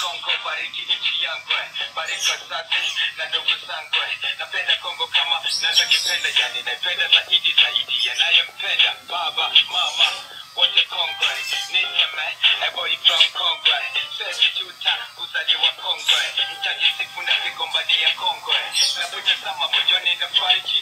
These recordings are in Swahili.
Kongo, bariki nchi yangu, bariki wazazi na ndugu zangu. Napenda Kongo kama navyokipenda, yani naipenda zaidi zaidi yanayempenda baba mama wote Kongo. Niseme a boy from Kongo, sisi tuta kuzaliwa Kongo, nitajisifu na kigombania Kongo. Napotazama mojoni na mito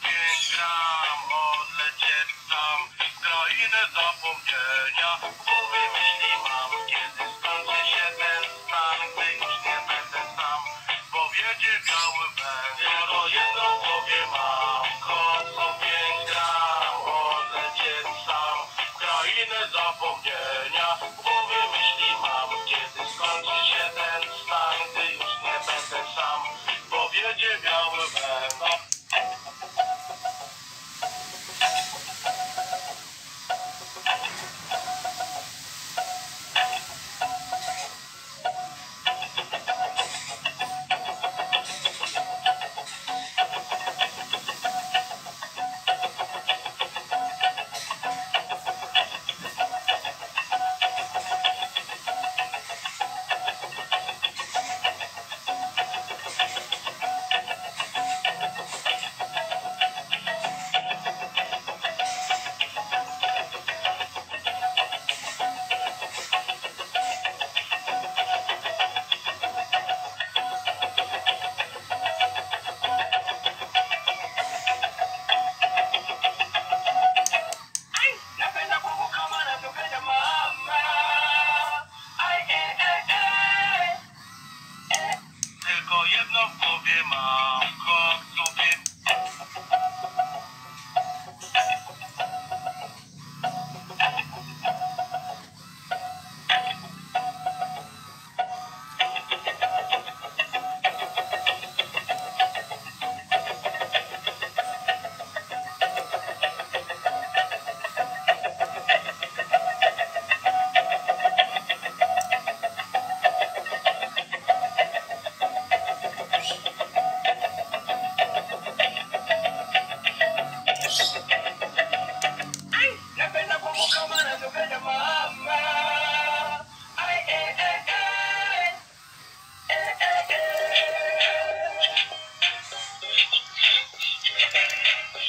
gram, odlecieć sam, krainę zapomnienia, w głowie myśli mam, kiedy skończy się ten stan, gdy już nie będę sam, bo wiedzie biały węż. Tylko jedno głowie mam,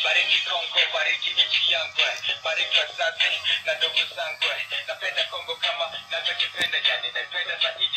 bariki Kongo, bariki nchi yangu, bariki wazazi na ndugu zangu. Napenda Kongo kama navyokipenda, yani naipenda zaidi